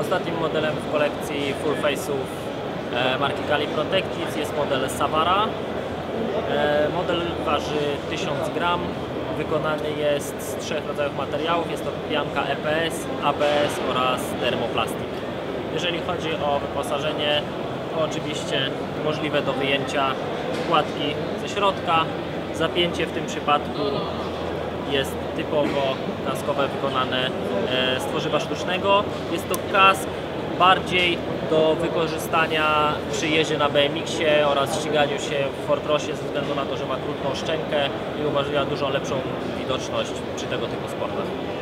Ostatnim modelem w kolekcji full face'ów e, marki Kali Protectis jest model Savara. E, Model waży 1000 gram. Wykonany jest z trzech rodzajów materiałów. Jest to pianka EPS, ABS oraz termoplastik. Jeżeli chodzi o wyposażenie, to oczywiście możliwe do wyjęcia wkładki ze środka. Zapięcie w tym przypadku jest typowo kaskowe wykonane e, z tworzywa sztucznego. Jest to kask bardziej do wykorzystania przy jeździe na BMX-ie oraz ściganiu się w Fortrosie ze względu na to, że ma krótką szczękę i umożliwia dużo lepszą widoczność przy tego typu sportach.